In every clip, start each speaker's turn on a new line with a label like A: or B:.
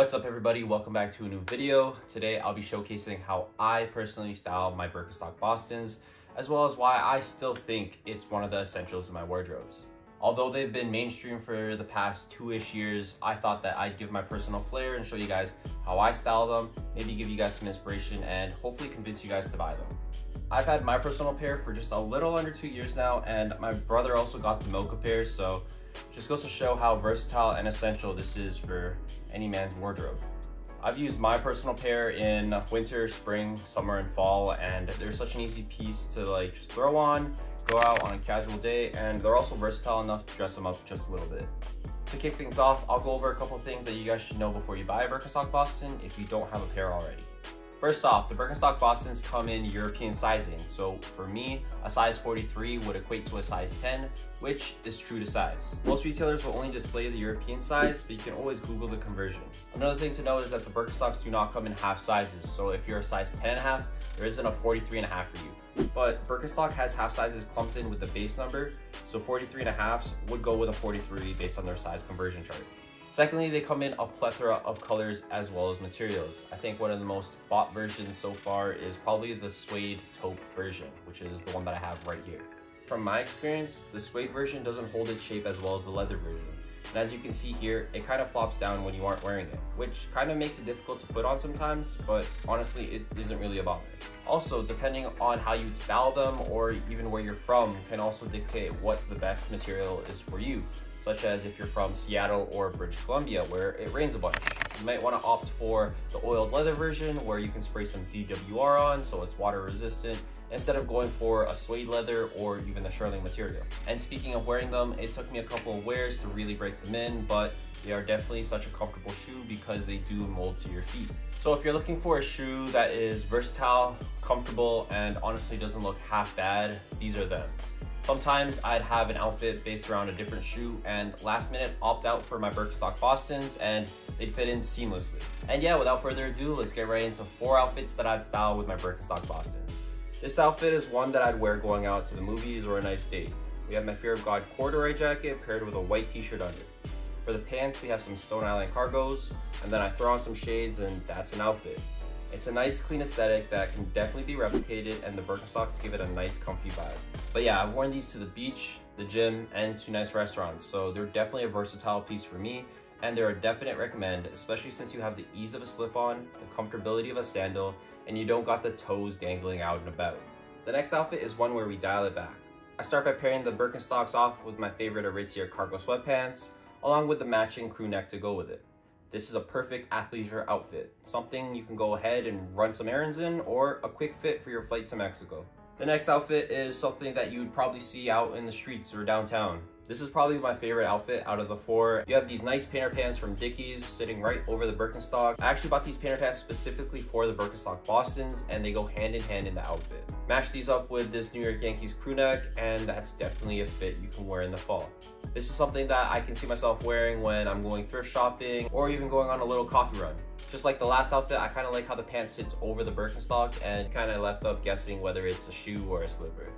A: What's up everybody, welcome back to a new video. Today I'll be showcasing how I personally style my Birkenstock Bostons, as well as why I still think it's one of the essentials in my wardrobes. Although they've been mainstream for the past two-ish years, I thought that I'd give my personal flair and show you guys how I style them, maybe give you guys some inspiration and hopefully convince you guys to buy them. I've had my personal pair for just a little under two years now and my brother also got the Mocha pair so just goes to show how versatile and essential this is for any man's wardrobe. I've used my personal pair in winter, spring, summer, and fall, and they're such an easy piece to like just throw on, go out on a casual day, and they're also versatile enough to dress them up just a little bit. To kick things off, I'll go over a couple things that you guys should know before you buy a Birkenstock Boston if you don't have a pair already. First off, the Birkenstock Bostons come in European sizing. So for me, a size 43 would equate to a size 10, which is true to size. Most retailers will only display the European size, but you can always Google the conversion. Another thing to note is that the Birkenstocks do not come in half sizes. So if you're a size 10 and a half, there isn't a 43 and a half for you. But Birkenstock has half sizes clumped in with the base number, so 43 and a halves would go with a 43 based on their size conversion chart. Secondly, they come in a plethora of colors as well as materials. I think one of the most bought versions so far is probably the suede taupe version, which is the one that I have right here. From my experience, the suede version doesn't hold its shape as well as the leather version. And as you can see here, it kind of flops down when you aren't wearing it, which kind of makes it difficult to put on sometimes, but honestly, it isn't really a bother. Also, depending on how you style them or even where you're from can also dictate what the best material is for you such as if you're from Seattle or British Columbia where it rains a bunch. You might want to opt for the oiled leather version where you can spray some DWR on so it's water resistant instead of going for a suede leather or even the shearling material. And speaking of wearing them, it took me a couple of wears to really break them in, but they are definitely such a comfortable shoe because they do mold to your feet. So if you're looking for a shoe that is versatile, comfortable, and honestly doesn't look half bad, these are them. Sometimes I'd have an outfit based around a different shoe and last minute opt out for my Birkenstock Bostons and they'd fit in seamlessly. And yeah, without further ado, let's get right into four outfits that I'd style with my Birkenstock Bostons. This outfit is one that I'd wear going out to the movies or a nice date. We have my Fear of God corduroy jacket paired with a white t-shirt under. For the pants, we have some Stone Island cargos, and then I throw on some shades and that's an outfit. It's a nice clean aesthetic that can definitely be replicated and the Birkenstocks give it a nice comfy vibe. But yeah, I've worn these to the beach, the gym, and to nice restaurants, so they're definitely a versatile piece for me and they're a definite recommend, especially since you have the ease of a slip-on, the comfortability of a sandal, and you don't got the toes dangling out and about. The next outfit is one where we dial it back. I start by pairing the Birkenstocks off with my favorite Aritzia cargo sweatpants, along with the matching crew neck to go with it. This is a perfect athleisure outfit, something you can go ahead and run some errands in or a quick fit for your flight to Mexico. The next outfit is something that you'd probably see out in the streets or downtown. This is probably my favorite outfit out of the four. You have these nice painter pants from Dickies sitting right over the Birkenstock. I actually bought these painter pants specifically for the Birkenstock Bostons and they go hand in hand in the outfit. Match these up with this New York Yankees crew neck and that's definitely a fit you can wear in the fall. This is something that I can see myself wearing when I'm going thrift shopping or even going on a little coffee run. Just like the last outfit, I kind of like how the pants sits over the Birkenstock and kind of left up guessing whether it's a shoe or a slipper.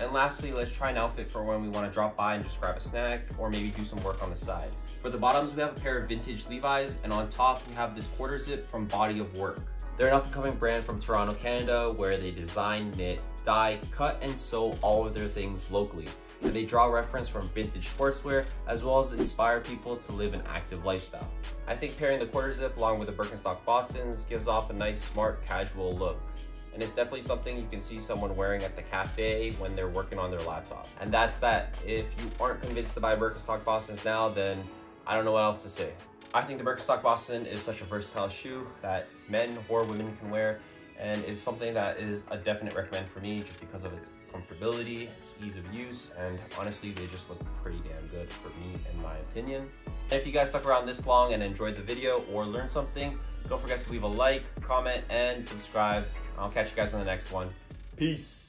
A: And lastly, let's try an outfit for when we want to drop by and just grab a snack or maybe do some work on the side. For the bottoms, we have a pair of vintage Levi's and on top, we have this quarter zip from Body of Work. They're an up-and-coming brand from Toronto, Canada, where they design, knit, dye, cut, and sew all of their things locally. And they draw reference from vintage sportswear, as well as inspire people to live an active lifestyle. I think pairing the quarter zip along with the Birkenstock Bostons gives off a nice, smart, casual look and it's definitely something you can see someone wearing at the cafe when they're working on their laptop. And that's that. If you aren't convinced to buy Birkenstock Bostons now, then I don't know what else to say. I think the Birkenstock Boston is such a versatile shoe that men or women can wear and it's something that is a definite recommend for me just because of its comfortability, its ease of use, and honestly, they just look pretty damn good for me in my opinion. And if you guys stuck around this long and enjoyed the video or learned something, don't forget to leave a like, comment, and subscribe. I'll catch you guys on the next one. Peace.